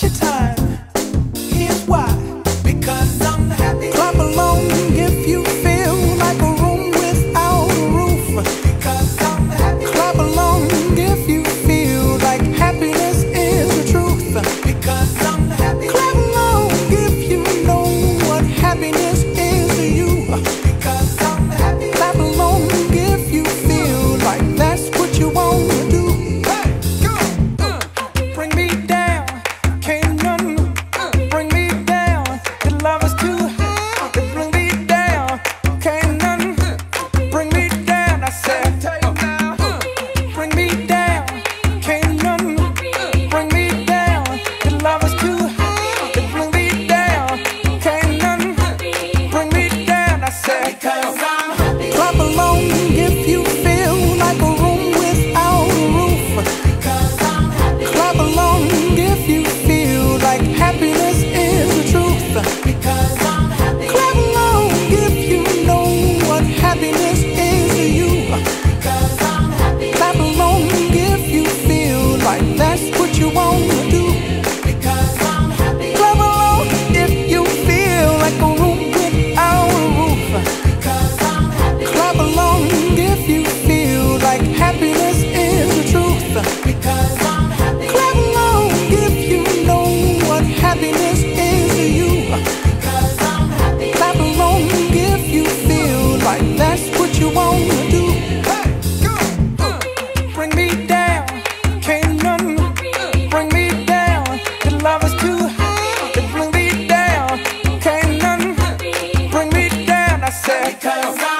your time. Down. I